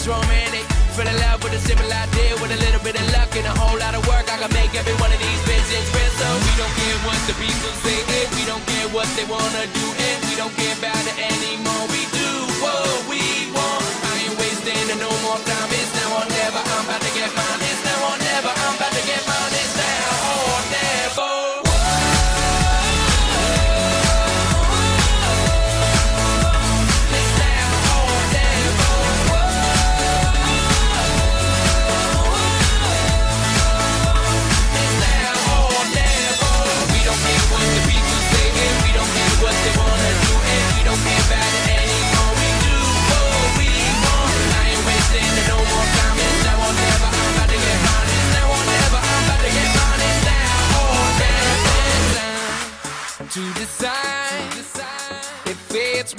was romantic. Fell in love with a simple idea with a little bit of luck and a whole lot of work. I can make every one of these visions real. So we don't care what the people say, and we don't care what they wanna do, and we don't care about it anymore. We do what we want. I ain't wasting no more time. It's now or never. I'm about to get mine.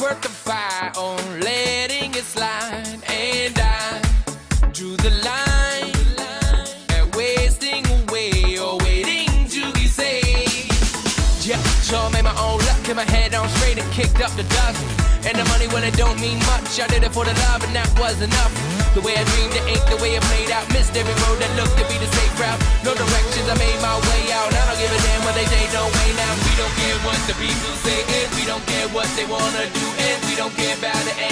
Worth the fight on letting it slide, and I drew the line at wasting away or waiting to be saved. Yeah, sure made my own luck, kept my head on straight and kicked up the dust. And the money, well, it don't mean much. I did it for the love, and that was enough. The way I dreamed, it ain't the way it played out. Missed every road that looked to be the safe route. No directions, I made my way out. I don't give a damn what they say, no way now. We don't care what the people say, and we don't care what they wanna do, don't about it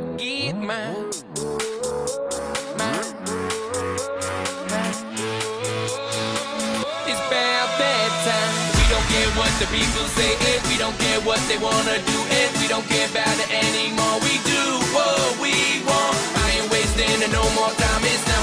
to get mine. Bad time. We don't care what the people say, and we don't care what they wanna do, and we don't care about it anymore. We do what we want. I ain't wasting no more time. It's now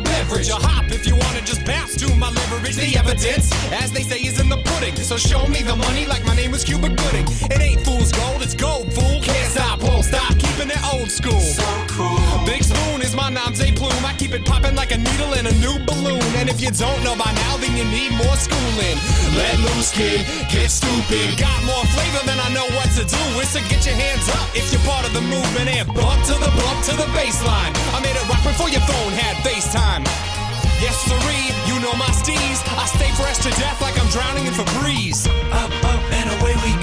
grab beverage. A hop if you wanna just pass to my leverage. The evidence, as they say, is in the pudding. So show me the money like my name was Cuba Gooding. It ain't fool's gold, it's gold, fool. Can't stop, won't stop, keeping it old school. So cool. Big Spoon is my nom de plume. I keep it popping like a needle in a new balloon. And if you don't know by now, then you need more schooling. Let loose, kid, get stupid. Got more flavor than I know what to do. It's to get your hands up if you're part of the movement and bump to the bump to the baseline. I made it rock before your phone had FaceTime. Yes, siree, you know my steez. I stay fresh to death like I'm drowning in Febreze. Up, up, and away we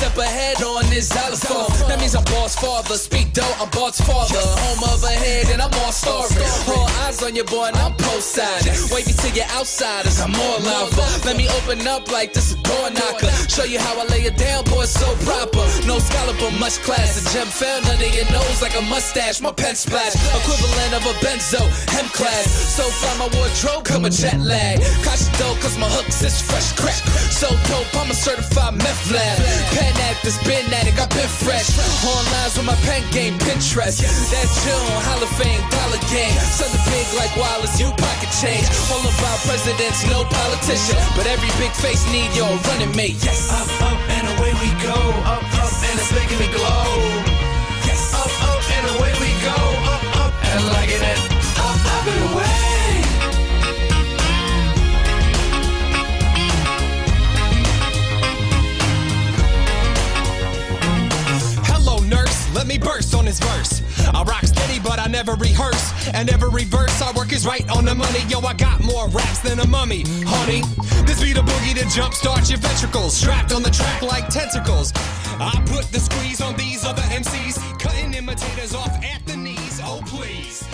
step ahead on this xylophone. That means I'm boss father. Speak though, I'm boss father. Home of a head, and I'm all story. All eyes on your boy, and I'm post side. Wavy to your outsiders, I'm more lava. Let me open up like this a door knocker. Show you how I lay it down, boy, so proper. No scholar, but much class. A gem found under your nose like a mustache. My pen splash, equivalent of a benzo. Hem class. So far, my wardrobe come a jet lag. Cautious though, cause my hooks is fresh crack. So dope, I'm a certified meth lab. Pen actors, been it, got been fresh. On lines with my pen game, Pinterest. That's June, Hall of Fame, dollar game. Something big like Wallace, you pocket change. All about presidents, no politician. But every big face need your running mate, yes. Up, up, and away we go. Up, up, and it's making me glow. His verse. I rock steady, but I never rehearse. And every verse I work is right on the money. Yo, I got more raps than a mummy, honey. This be the boogie to jumpstart your ventricles. Strapped on the track like tentacles. I put the squeeze on these other MCs, cutting imitators off at the knees. Oh, please.